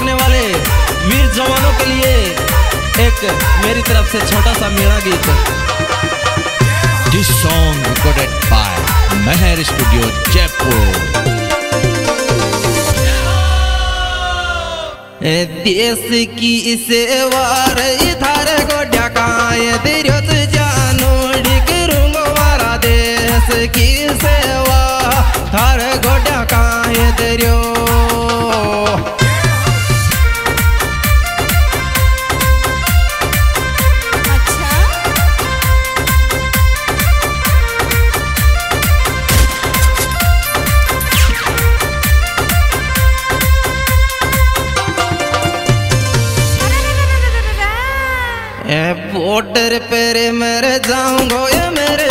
करने वाले वीर जवानों के लिए एक मेरी तरफ़ से छोटा सा मेरा गीत this song recorded by Mehar studio Jaipur देश की सेवा इधर गोड्या काय दिरत जानो डिकरूंग मारा देश की सेवा। थार गोड्या दे ए बॉर्डर पर मेरे जाऊंगो ये मेरे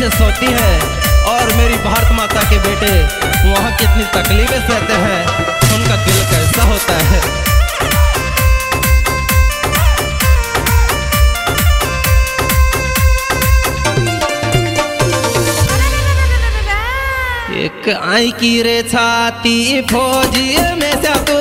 आराम की नींद से सोती है। और मेरी भारत माता के बेटे, वहाँ कितनी तकलीफें सहते हैं, उनका दिल कैसा होता है? एक आई की रे छाती फौजी में से तू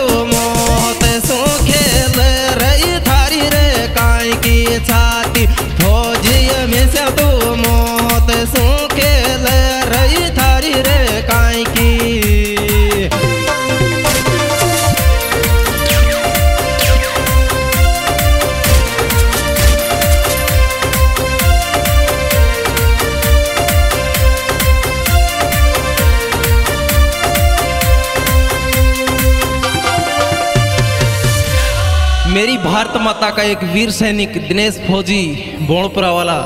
भारत माता का एक वीर सैनिक दिनेश फौजी बोणपुरा वाला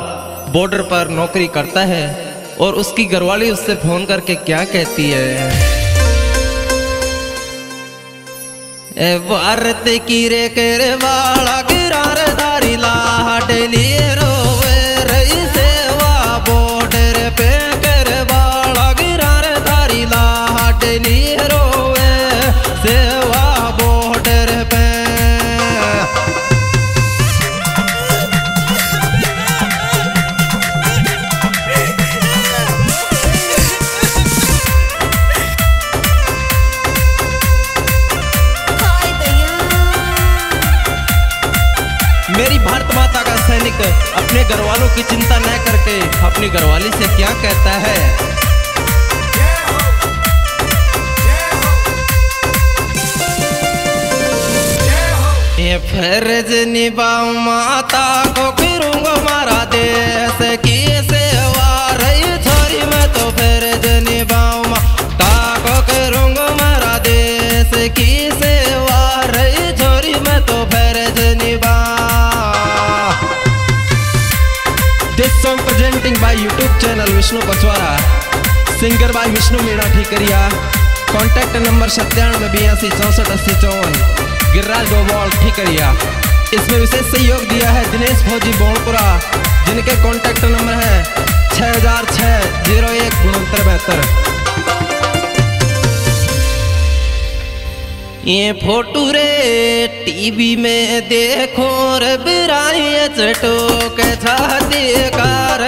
बॉर्डर पर नौकरी करता है और उसकी घरवाली उससे फ़ोन करके क्या कहती है? भारत की रे करे वाला अपने घरवालों की चिंता न करके अपनी घरवाली से क्या कहता है? ये फ़र्ज़ माता को करूँगा this song presenting by YouTube channel Vishnu Pachwara singer by Vishnu Meena Thikariya contact number सत्तानवे, बयासी, चौसठ, अस्सी, चौवन. गिरिराज गोवाल ठीकरिया इसमें विशेष सहयोग दिया है दिनेश भोजी बोलपुरा, जिनके कॉन्टैक्ट नंबर है छः हज़ार छः ज़ीरो एक, उनहत्तर, बहत्तर. ये फ़ोटो रे टीवी में देखो रे बिराई चटोक छाती कार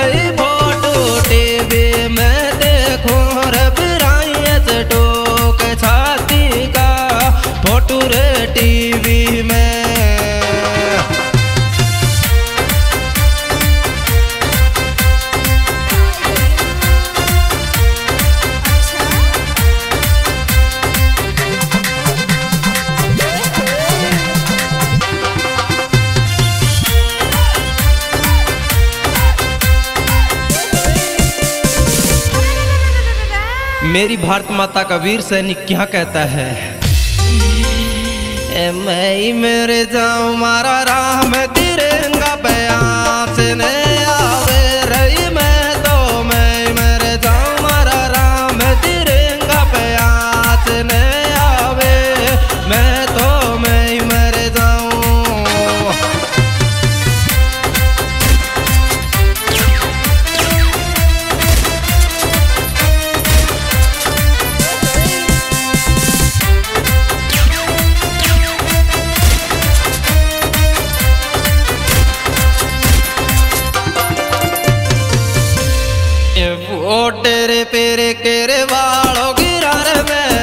मेरी भारत माता का वीर सैनिक क्या कहता है? ए, मैं मेरे जाऊँ, मारा राम, तिरंगा बयास ने पेरे केरे वालों गिरार में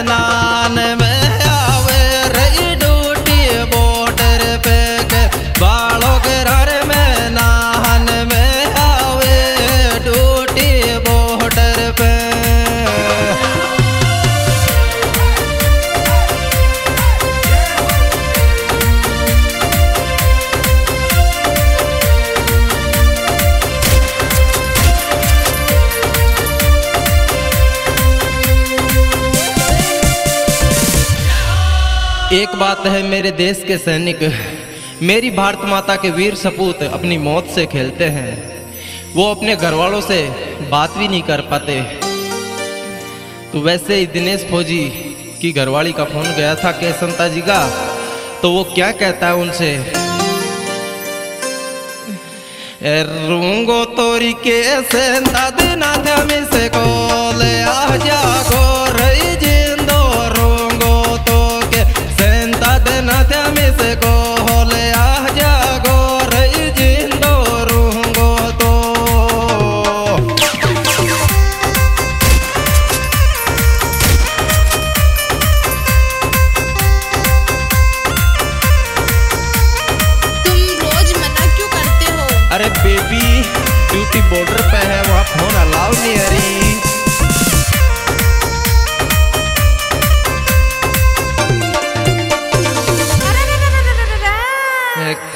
एक बात है, मेरे देश के सैनिक। मेरी भारत माता के वीर सपूत अपनी मौत से खेलते हैं। वो अपने घर वालों से बात भी नहीं कर पाते। तो वैसे ही दिनेश फौजी की घरवाली का फ़ोन गया था के संता जी का तो वो क्या कहता है उनसे? रूंगो तोरी के सेंता दिना से कोले आ जा बेबी ड्यूटी बॉर्डर पे है वहाँ फ़ोन अलाउ नहीं है रही।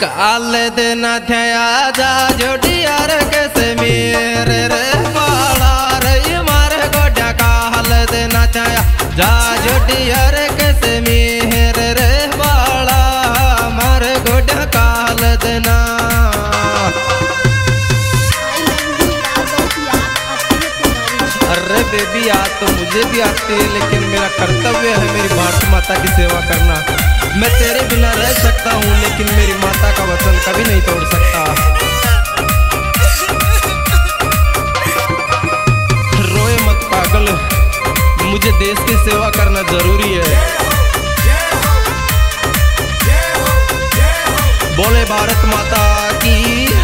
काल दिन थया जा जोड़ियार कैसे मेरे रे बाला रे मारे गोड्या काल दिन थया जा जोड़ियार कैसे अरे बेबी याद तो मुझे भी आती है, लेकिन मेरा कर्तव्य है मेरी भारत माता की सेवा करना। मैं तेरे बिना रह सकता हूँ, लेकिन मेरी माता का वचन कभी नहीं तोड़ सकता। रोए मत पागल, मुझे देश की सेवा करना ज़रूरी है। बोले भारत माता की